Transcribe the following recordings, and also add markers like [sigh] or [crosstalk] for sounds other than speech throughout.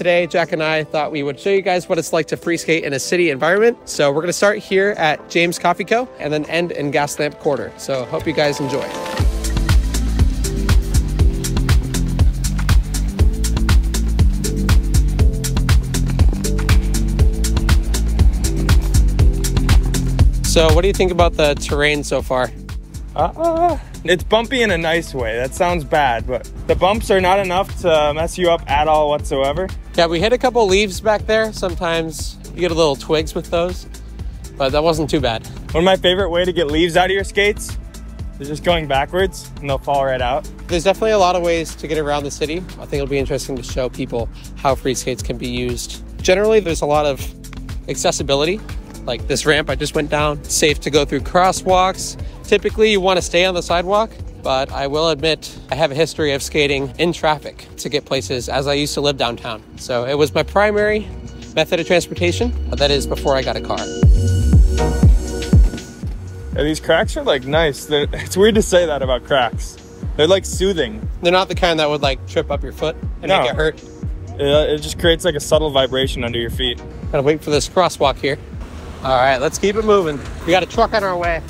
today, Jack and I thought we would show you guys what it's like to free skate in a city environment. So we're gonna start here at James Coffee Co. and then end in Gaslamp Quarter. So hope you guys enjoy. So what do you think about the terrain so far? Uh, it's bumpy in a nice way. That sounds bad, but the bumps are not enough to mess you up at all whatsoever. Yeah, we hit a couple leaves back there. Sometimes you get a little twigs with those, but that wasn't too bad. One of my favorite way to get leaves out of your skates is just going backwards and they'll fall right out. There's definitely a lot of ways to get around the city. I think it'll be interesting to show people how free skates can be used. Generally, there's a lot of accessibility like this ramp I just went down, safe to go through crosswalks. Typically, you want to stay on the sidewalk, but I will admit I have a history of skating in traffic to get places as I used to live downtown. So it was my primary method of transportation, but that is before I got a car. Yeah, these cracks are like nice. They're, [laughs] it's weird to say that about cracks. They're like soothing. They're not the kind that would like trip up your foot and no. make it hurt. It, it just creates like a subtle vibration under your feet. Gotta wait for this crosswalk here. All right, let's keep it moving. We got a truck on our way.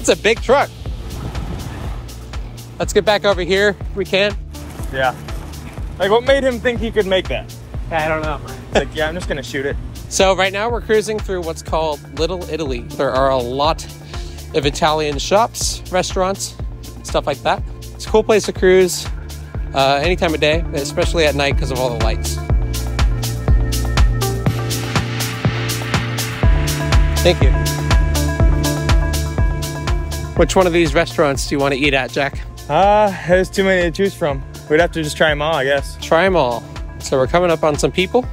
It's a big truck. Let's get back over here if we can. Yeah. Like what made him think he could make that? I don't know. like, yeah, I'm just gonna shoot it. So right now we're cruising through what's called Little Italy. There are a lot of Italian shops, restaurants, stuff like that. It's a cool place to cruise uh, any time of day, especially at night because of all the lights. Thank you. Which one of these restaurants do you want to eat at, Jack? Uh, there's too many to choose from. We'd have to just try them all, I guess. Try them all. So we're coming up on some people.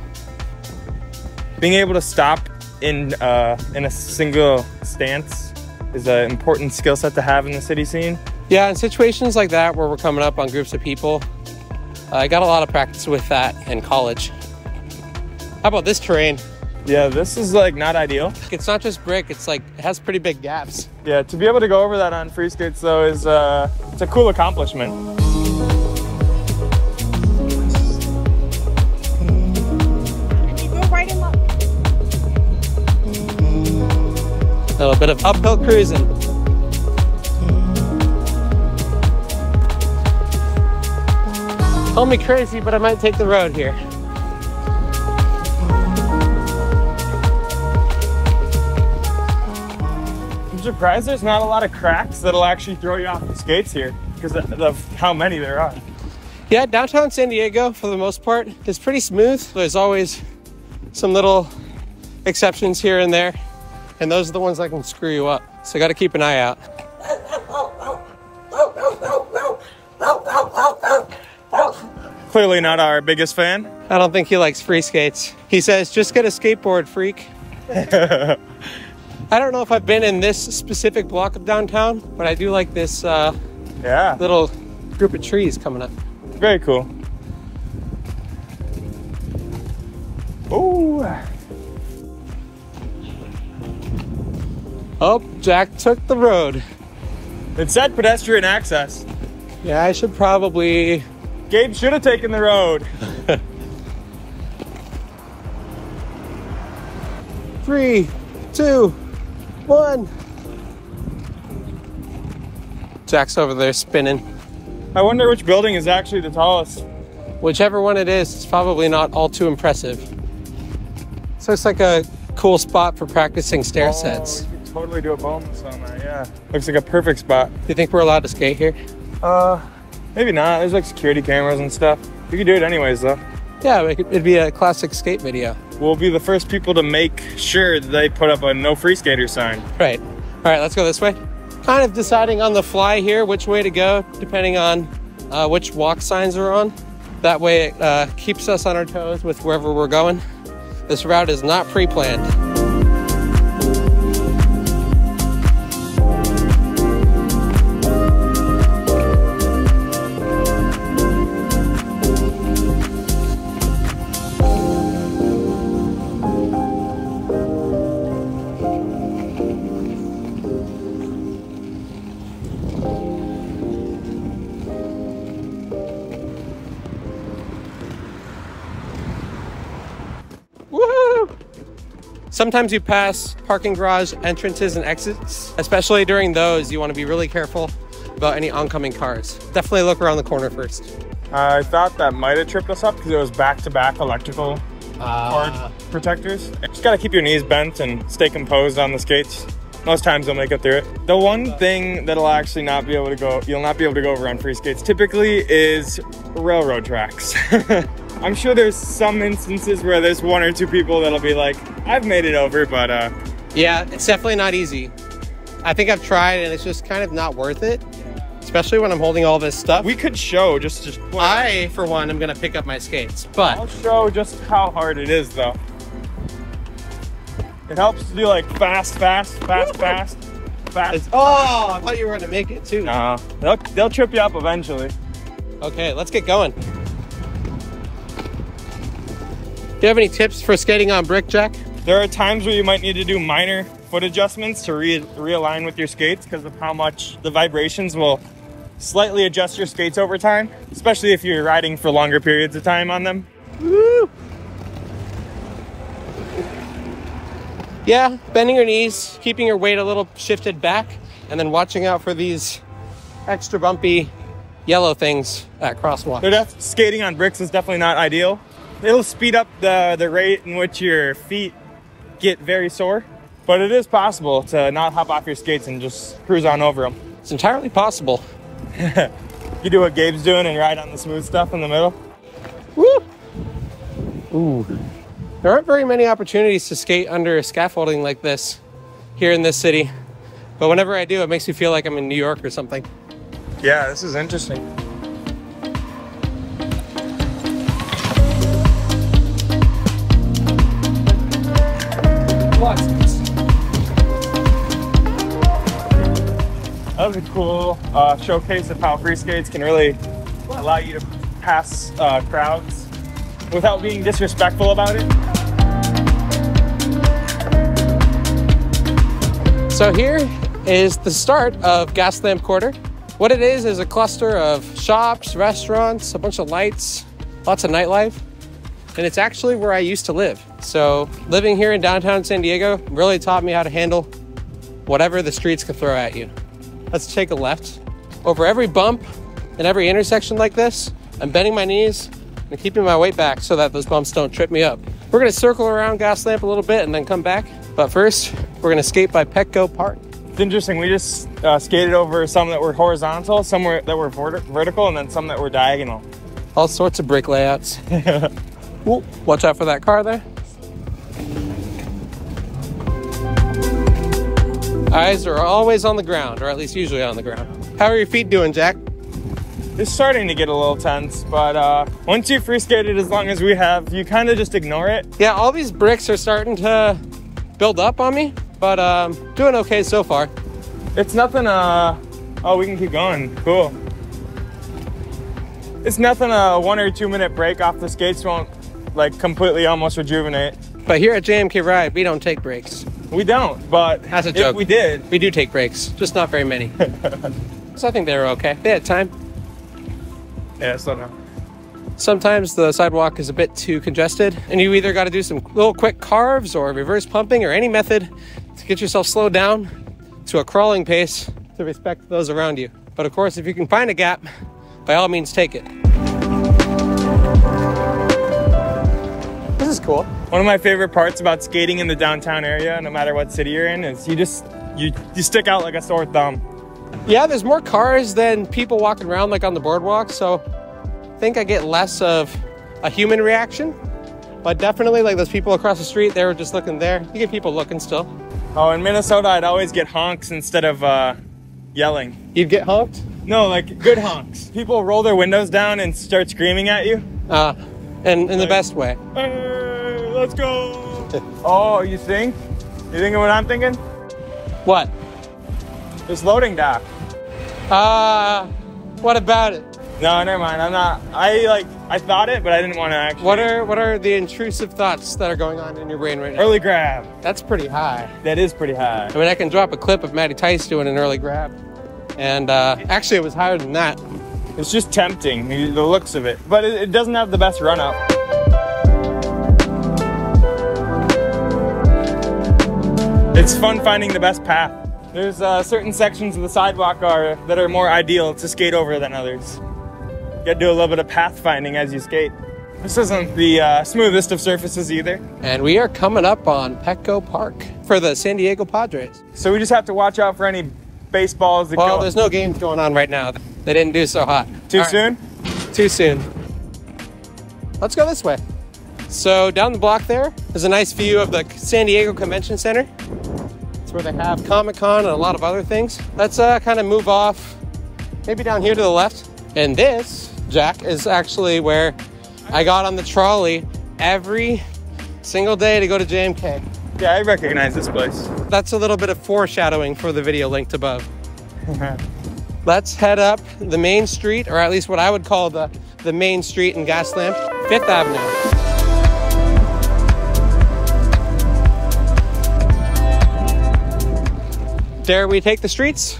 Being able to stop in uh, in a single stance is an important skill set to have in the city scene. Yeah, in situations like that where we're coming up on groups of people, I got a lot of practice with that in college. How about this terrain? Yeah, this is like not ideal. It's not just brick, it's like, it has pretty big gaps. Yeah, to be able to go over that on free skates though is, uh, it's a cool accomplishment. A little bit of uphill cruising. Call me crazy, but I might take the road here. Surprised there's not a lot of cracks that'll actually throw you off the skates here because of how many there are. Yeah, downtown San Diego, for the most part, is pretty smooth. There's always some little exceptions here and there, and those are the ones that can screw you up. So, got to keep an eye out. Clearly not our biggest fan. I don't think he likes free skates. He says, just get a skateboard, freak. [laughs] I don't know if I've been in this specific block of downtown, but I do like this uh, yeah. little group of trees coming up. Very cool. Oh. Oh, Jack took the road. It said pedestrian access. Yeah, I should probably. Gabe should have taken the road. [laughs] Three, two, one. Jack's over there spinning. I wonder which building is actually the tallest. Whichever one it is, it's probably not all too impressive. So it's like a cool spot for practicing stair oh, sets. totally do a bonus on that, yeah. Looks like a perfect spot. Do you think we're allowed to skate here? Uh, maybe not. There's like security cameras and stuff. You could do it anyways, though. Yeah, it'd be a classic skate video. We'll be the first people to make sure they put up a no free skater sign. Right. All right, let's go this way. Kind of deciding on the fly here which way to go, depending on uh, which walk signs are on. That way it uh, keeps us on our toes with wherever we're going. This route is not pre-planned. Sometimes you pass parking garage entrances and exits. Especially during those, you want to be really careful about any oncoming cars. Definitely look around the corner first. I thought that might have tripped us up because it was back-to-back electrical cord Uh, protectors. Just gotta keep your knees bent and stay composed on the skates. Most times they'll make it through it. The one thing that'll actually not be able to go, you'll not be able to go over on free skates typically is railroad tracks. [laughs] I'm sure there's some instances where there's one or two people that'll be like, I've made it over, but uh, yeah, it's definitely not easy. I think I've tried and it's just kind of not worth it. Especially when I'm holding all this stuff. we could show just, just, I, for one, am gonna pick up my skates, but I'll show just how hard it is though. It helps to do like fast, fast, fast, fast, fast. it's, oh, I thought you were gonna make it too. Nah, they'll, they'll trip you up eventually. Okay, let's get going. You have any tips for skating on brick, Jack? There are times where you might need to do minor foot adjustments to re- realign with your skates because of how much the vibrations will slightly adjust your skates over time, especially if you're riding for longer periods of time on them. Woo! Yeah, bending your knees, keeping your weight a little shifted back, and then watching out for these extra bumpy yellow things at crosswalks. Def- skating on bricks is definitely not ideal. It'll speed up the, the rate in which your feet get very sore, but it is possible to not hop off your skates and just cruise on over them. It's entirely possible. [laughs] You do what Gabe's doing and ride on the smooth stuff in the middle. Woo! Ooh. There aren't very many opportunities to skate under scaffolding like this here in this city. But whenever I do, it makes me feel like I'm in New York or something. Yeah, this is interesting. What? That was a cool uh, showcase of how free skates can really allow you to pass uh, crowds without being disrespectful about it. So here is the start of Gaslamp Quarter. What it is is a cluster of shops, restaurants, a bunch of lights, lots of nightlife. And it's actually where I used to live. So living here in downtown San Diego really taught me how to handle whatever the streets could throw at you. Let's take a left. Over every bump and every intersection like this, I'm bending my knees and keeping my weight back so that those bumps don't trip me up. We're gonna circle around Gaslamp a little bit and then come back. But first, we're gonna skate by Petco Park. It's interesting. We just uh, skated over some that were horizontal, some were, that were vertical, and then some that were diagonal. all sorts of brick layouts. [laughs] Ooh, watch out for that car there. Eyes are always on the ground, or at least usually on the ground. How are your feet doing, Jack? It's starting to get a little tense, but uh, once you free skated as long as we have, you kind of just ignore it. Yeah, all these bricks are starting to build up on me, but um, doing okay so far. It's nothing. Uh, oh, we can keep going. Cool. It's nothing. A one or two minute break off the skates won't like completely almost rejuvenate. But here at JMK Ride, we don't take breaks. We don't, but That's a if joke. we did, We do take breaks, just not very many. [laughs] so I think they were okay. They had time. yeah, slow down. Sometimes the sidewalk is a bit too congested, and you either got to do some little quick carves or reverse pumping or any method to get yourself slowed down to a crawling pace to respect those around you. But of course, if you can find a gap, by all means take it. Is cool. One of my favorite parts about skating in the downtown area, no matter what city you're in, is you just you you stick out like a sore thumb. Yeah, there's more cars than people walking around like on the boardwalk, so I think I get less of a human reaction. But definitely, like those people across the street, they were just looking there. You get people looking still. Oh, in Minnesota, I'd always get honks instead of uh, yelling. You'd get honked. No, like good honks. People roll their windows down and start screaming at you. Uh, and in the best way. Let's go. [laughs] oh, you think? You thinking what I'm thinking? What? This loading dock. Uh, what about it? No, never mind. I'm not. I like. I thought it, but I didn't want to actually. What are what are the intrusive thoughts that are going on in your brain right now? early grab? That's pretty high. That is pretty high. I mean, I can drop a clip of Matty Tice doing an early grab, and uh, actually, it was higher than that. It's just tempting, the the looks of it, but it, it doesn't have the best run up. It's fun finding the best path. There's uh, certain sections of the sidewalk are that are more ideal to skate over than others. You gotta do a little bit of path finding as you skate. This isn't the uh, smoothest of surfaces either. And we are coming up on Petco Park for the San Diego Padres. So we just have to watch out for any baseballs that Well, there's no games going on right now. They didn't do so hot. too All right. soon. Too soon. Let's go this way. So down the block there is a nice view of the San Diego Convention Center. It's where they have Comic Con and a lot of other things. Let's uh, kind of move off, maybe down here to the left. And this, Jack, is actually where I got on the trolley every single day to go to JMK. Yeah, I recognize this place. That's a little bit of foreshadowing for the video linked above. [laughs] Let's head up the main street, or at least what I would call the, the main street in Gaslamp, Fifth Avenue. Dare we take the streets?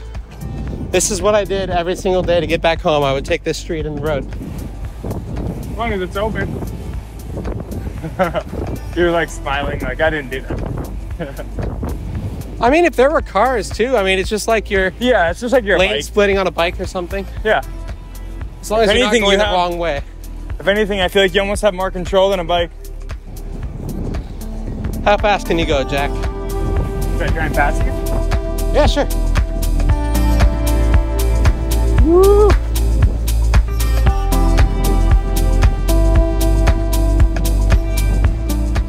This is what I did every single day to get back home. I would take this street and the road. As long as it's open. [laughs] You're like smiling, like I didn't do that. I mean, if there were cars too, I mean, it's just like you're Yeah, it's just like your lane bike. splitting on a bike or something. Yeah. As long as If you're not anything, going you the have- wrong way. If anything, I feel like you almost have more control than a bike. How fast can you go, Jack? Should I try and pass you? Yeah, sure.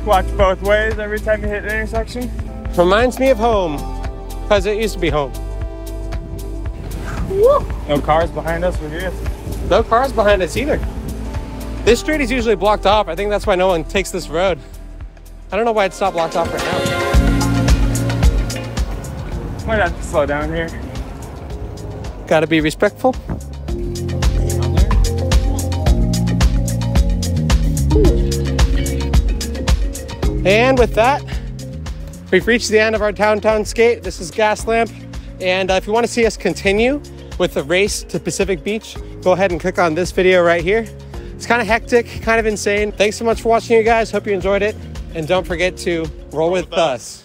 Watch both ways every time you hit an intersection. Reminds me of home, because it used to be home. No cars behind us. We're good. No cars behind us either. This street is usually blocked off. I think that's why no one takes this road. I don't know why it's not blocked off right now. Might have to slow down here. Gotta be respectful. And with that, we've reached the end of our downtown skate. This is Gaslamp. And uh, if you want to see us continue with the race to Pacific Beach, go ahead and click on this video right here. It's kind of hectic, kind of insane. Thanks so much for watching, you guys. Hope you enjoyed it. And don't forget to roll with us.